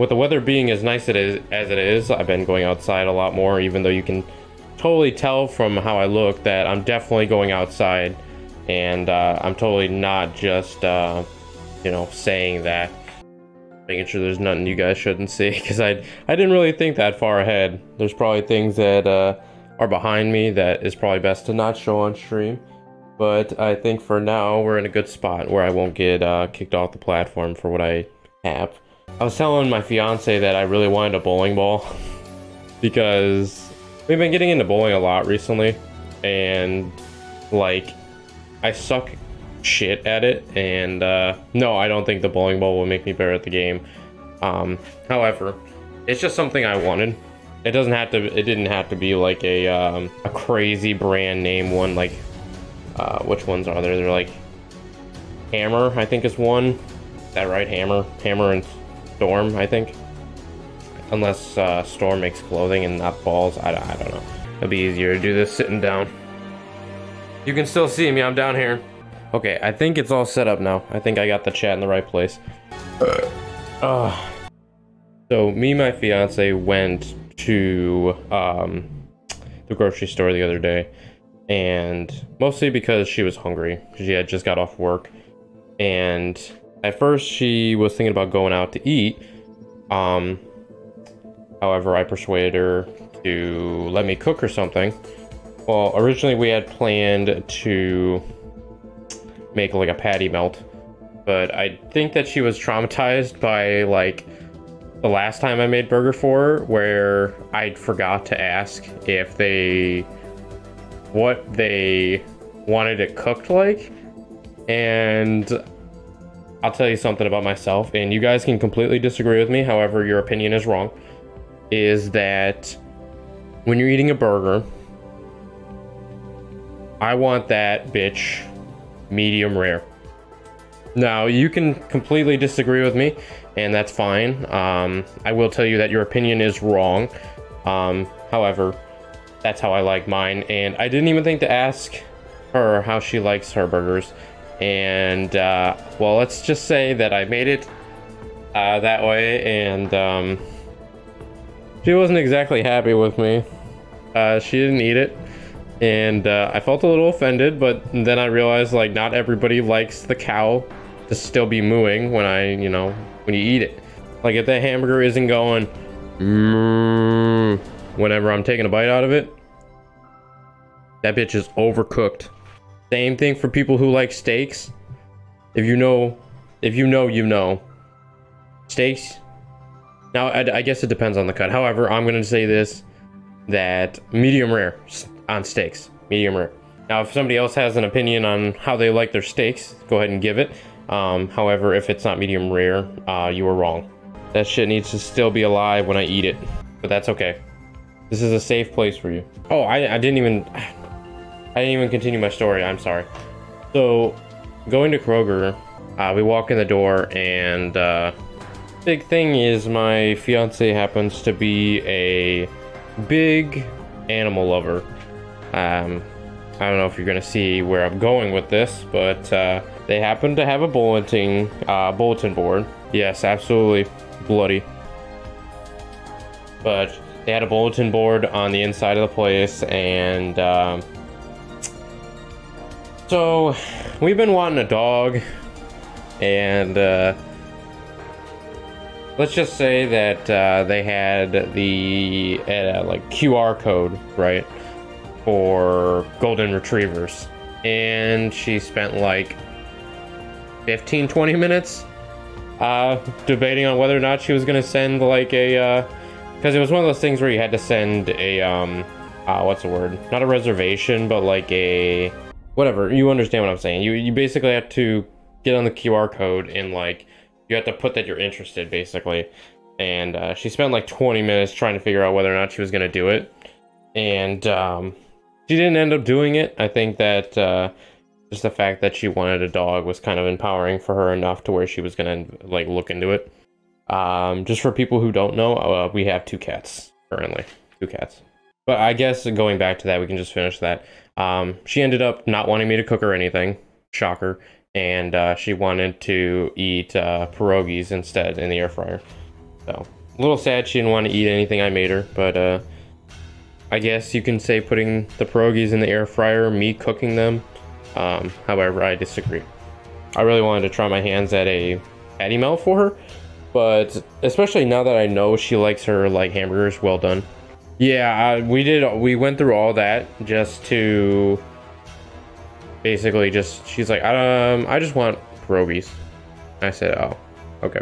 with the weather being as nice it is as it is, I've been going outside a lot more, even though you can totally tell from how I look that I'm definitely going outside, and uh, I'm totally not just, uh, you know, saying that. Making sure there's nothing you guys shouldn't see, because I I didn't really think that far ahead. There's probably things that uh, are behind me that is probably best to not show on stream. But I think for now, we're in a good spot where I won't get uh, kicked off the platform for what I have. I was telling my fiance that I really wanted a bowling ball because we've been getting into bowling a lot recently and like I suck shit at it and uh, no I don't think the bowling ball will make me better at the game. Um, however it's just something I wanted. It doesn't have to it didn't have to be like a um, a crazy brand name one like uh, which ones are there? They're like hammer I think is one. Is that right? Hammer? Hammer and storm I think. Unless uh, storm makes clothing and not balls I, I don't know. It'd be easier to do this sitting down. You can still see me I'm down here. Okay I think it's all set up now. I think I got the chat in the right place. Uh, so me and my fiance went to um, the grocery store the other day and mostly because she was hungry. She had just got off work and at first she was thinking about going out to eat um, however i persuaded her to let me cook her something well originally we had planned to make like a patty melt but i think that she was traumatized by like the last time I made burger for her, where I forgot to ask if they what they wanted it cooked like. And I'll tell you something about myself, and you guys can completely disagree with me, however, your opinion is wrong. Is that when you're eating a burger, I want that bitch medium rare. Now, you can completely disagree with me, and that's fine. Um, I will tell you that your opinion is wrong. Um, however, that's how I like mine, and I didn't even think to ask her how she likes her burgers. And, uh, well, let's just say that I made it uh, that way, and um, she wasn't exactly happy with me. Uh, she didn't eat it and uh, I felt a little offended, but then I realized like not everybody likes the cow to still be mooing when I, you know, when you eat it. Like if that hamburger isn't going mm, whenever I'm taking a bite out of it, that bitch is overcooked. Same thing for people who like steaks. If you know, if you know, you know. Steaks. Now, I, I guess it depends on the cut. However, I'm going to say this, that medium rare on steaks. Medium rare. Now, if somebody else has an opinion on how they like their steaks, go ahead and give it. Um, however, if it's not medium rare, uh, you were wrong. That shit needs to still be alive when I eat it, but that's okay. This is a safe place for you. Oh, I, I didn't even, I didn't even continue my story. I'm sorry. So, going to Kroger, uh, we walk in the door, and uh, big thing is my fiance happens to be a big animal lover. Um, I don't know if you're gonna see where I'm going with this, but uh, they happen to have a bulletin uh, bulletin board. Yes, absolutely bloody. But they had a bulletin board on the inside of the place, and um, so we've been wanting a dog, and uh, let's just say that uh, they had the uh, like QR code, right, for golden retrievers, and she spent like 15, 20 minutes uh, debating on whether or not she was going to send like a, because uh, it was one of those things where you had to send a, um, uh, what's the word? Not a reservation, but like a, whatever. You understand what I'm saying. You, you basically have to get on the QR code and like, you have to put that you're interested basically. And uh, she spent like 20 minutes trying to figure out whether or not she was going to do it. And um, she didn't end up doing it. I think that uh, just the fact that she wanted a dog was kind of empowering for her enough to where she was gonna like look into it. Um, just for people who don't know, uh, we have two cats currently, two cats. But I guess going back to that, we can just finish that. Um, she ended up not wanting me to cook her anything, shocker, and uh, she wanted to eat uh, pierogies instead in the air fryer. So, a little sad she didn't want to eat anything I made her, but uh, I guess you can say putting the pierogies in the air fryer, me cooking them. Um, however, I disagree. I really wanted to try my hands at a patty melt for her, but especially now that I know she likes her like hamburgers well done. Yeah, we did. We went through all that just to basically just. She's like, um, I just want pierogies. I said, oh, okay.